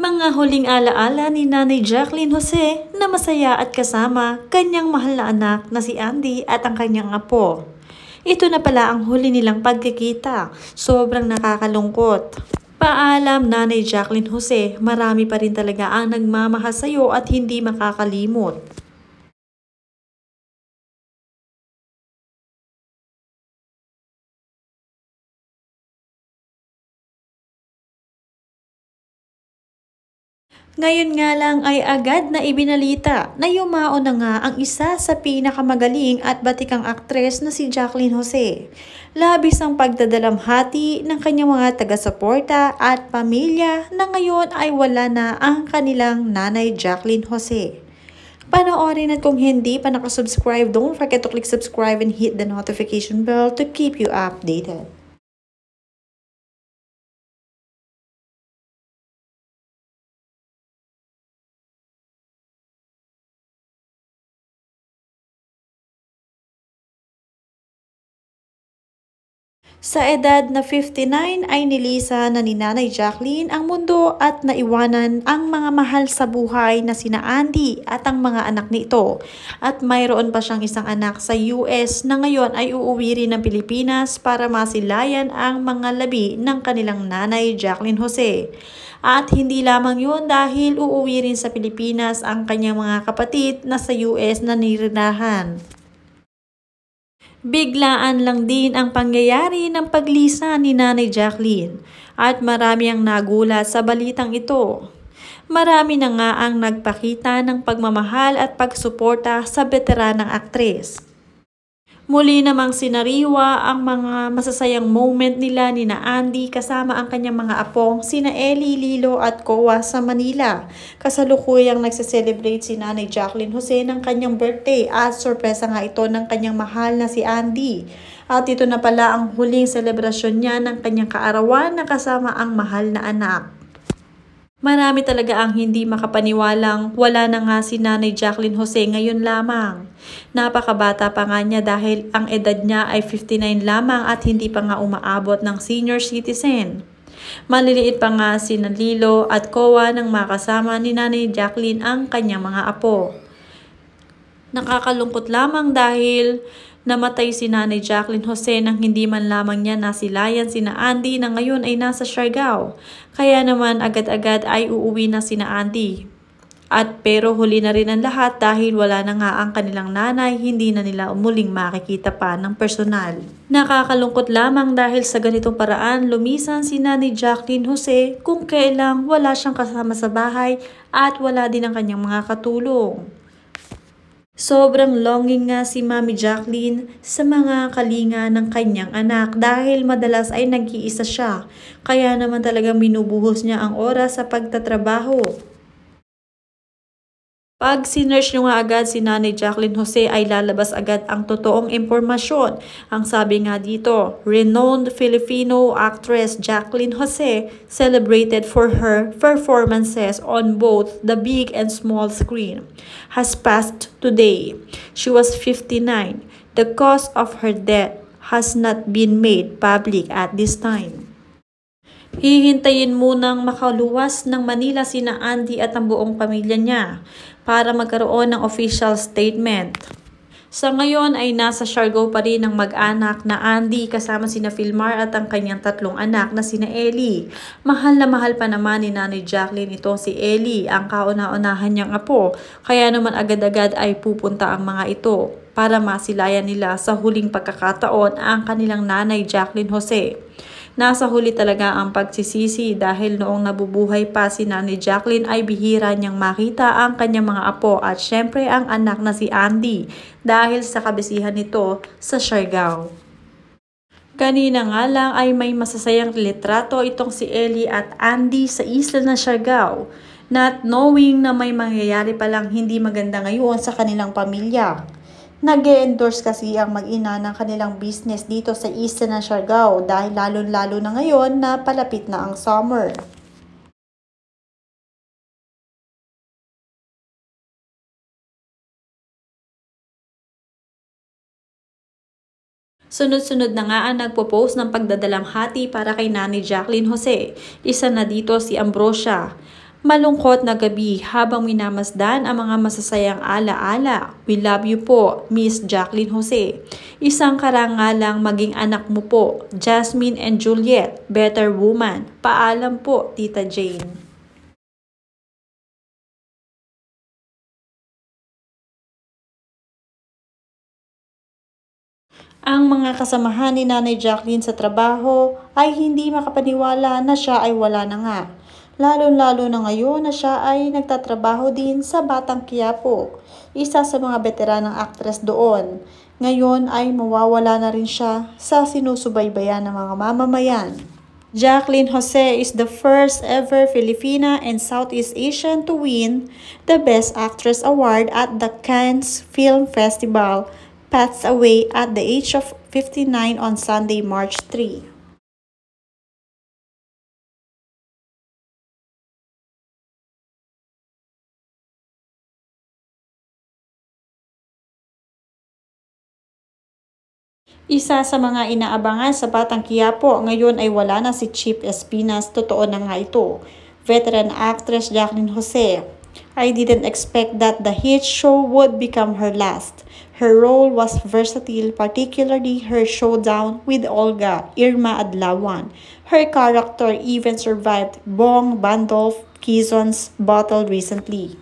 Mga huling alaala ni Nanay Jacqueline Jose na masaya at kasama kanyang mahal na anak na si Andy at ang kanyang apo. Ito na pala ang huli nilang pagkikita. Sobrang nakakalungkot. Paalam Nanay Jacqueline Jose, marami pa rin talaga ang nagmamahal sa'yo at hindi makakalimot. Ngayon nga lang ay agad na ibinalita na yumao na nga ang isa sa pinakamagaling at batikang aktres na si Jacqueline Jose. Labis ang pagdadalamhati ng kanyang mga taga-suporta at pamilya na ngayon ay wala na ang kanilang nanay Jacqueline Jose. Panoorin at kung hindi pa nakasubscribe, don't forget to click subscribe and hit the notification bell to keep you updated. Sa edad na 59 ay nilisa na ni Nanay Jacqueline ang mundo at naiwanan ang mga mahal sa buhay na sina Andy at ang mga anak nito. At mayroon pa siyang isang anak sa US na ngayon ay uuwi rin ng Pilipinas para masilayan ang mga labi ng kanilang nanay Jacqueline Jose. At hindi lamang yun dahil uuwi rin sa Pilipinas ang kanyang mga kapatid na sa US na nirinahan. Biglaan lang din ang pangyayari ng paglisa ni Nanay Jacqueline at marami ang nagulat sa balitang ito. Marami na nga ang nagpakita ng pagmamahal at pagsuporta sa veteranang aktres. Muli namang sinariwa ang mga masasayang moment nila ni na Andy kasama ang kanyang mga apong sina Ellie, Lilo at Kowa sa Manila. Kasalukuyang nagse-celebrate si Nanay Jacqueline Jose ng kanyang birthday at sorpresa nga ito ng kanyang mahal na si Andy. At ito na pala ang huling selebrasyon niya ng kanyang kaarawan na kasama ang mahal na anak. Marami talaga ang hindi makapaniwalang wala na nga si Nanay Jacqueline Jose ngayon lamang. Napakabata pa nga niya dahil ang edad niya ay 59 lamang at hindi pa nga umaabot ng senior citizen. Maliliit pa nga si Lilo at Kowa nang makasama ni Nanay Jacqueline ang kanyang mga apo. Nakakalungkot lamang dahil Namatay si Nanay Jacqueline Jose nang hindi man lamang niya nasilayan sina Andy na ngayon ay nasa Siargao. Kaya naman agad-agad ay uuwi na sina Andy. At pero huli na rin ang lahat dahil wala na nga ang kanilang nanay, hindi na nila umuling makikita pa ng personal. Nakakalungkot lamang dahil sa ganitong paraan lumisan si Nanay Jacqueline Jose kung kailang wala siyang kasama sa bahay at wala din ang kanyang mga katulong. Sobrang longing nga si Mami Jacqueline sa mga kalinga ng kanyang anak dahil madalas ay nag-iisa siya. Kaya naman talagang binubuhos niya ang oras sa pagtatrabaho. Pag sinerch nyo nga agad si Nanay Jacqueline Jose ay lalabas agad ang totoong impormasyon. Ang sabi nga dito, renowned Filipino actress Jacqueline Jose celebrated for her performances on both the big and small screen has passed today. She was 59. The cause of her death has not been made public at this time. Hihintayin munang makaluwas ng Manila sina Andy at ang buong pamilya niya para magkaroon ng official statement. Sa ngayon ay nasa Siargao pa rin ang mag-anak na Andy kasama sina Filmar at ang kanyang tatlong anak na sina Ellie. Mahal na mahal pa naman ni Nanay Jacqueline ito si Ellie, ang kauna-unahan niyang apo. Kaya naman agad-agad ay pupunta ang mga ito para masilayan nila sa huling pagkakataon ang kanilang nanay Jacqueline Jose. Nasa huli talaga ang pagsisisi dahil noong nabubuhay pa si Nanay Jacqueline ay bihira niyang makita ang kanyang mga apo at syempre ang anak na si Andy dahil sa kabisihan nito sa Siargao. Kanina nga lang ay may masasayang litrato itong si Ellie at Andy sa isla ng Siargao not knowing na may mangyayari palang hindi maganda ngayon sa kanilang pamilya nag endorse kasi ang mag-ina ng kanilang business dito sa Eastern ng Siargao dahil lalo-lalo na ngayon na palapit na ang summer. Sunod-sunod na nga ang nagpo-post ng pagdadalamhati para kay Nani Jacqueline Jose. Isa na dito si Ambrosia. Malungkot na gabi habang minamasdan ang mga masasayang alaala. We love you po, Miss Jacqueline Jose. Isang karangalang maging anak mo po, Jasmine and Juliet, better woman. Paalam po, Tita Jane. Ang mga kasamahan ni Nanay Jacqueline sa trabaho ay hindi makapaniwala na siya ay wala na nga. Lalo-lalo na ngayon na siya ay nagtatrabaho din sa Batang Quiapo, isa sa mga veteranang aktres doon. Ngayon ay mawawala na rin siya sa sinusubaybayan ng mga mamamayan. Jacqueline Jose is the first ever Filipina and Southeast Asian to win the Best Actress Award at the Cannes Film Festival passed away at the age of 59 on Sunday, March 3. Isa sa mga inaabangan sa Batang Quiapo ngayon ay wala na si Chip Espinas. Totoo na nga ito. Veteran actress Jacqueline Jose I didn't expect that the hit show would become her last. Her role was versatile, particularly her showdown with Olga Irma Adlawan. Her character even survived Bong Bandolf Kizon's battle recently.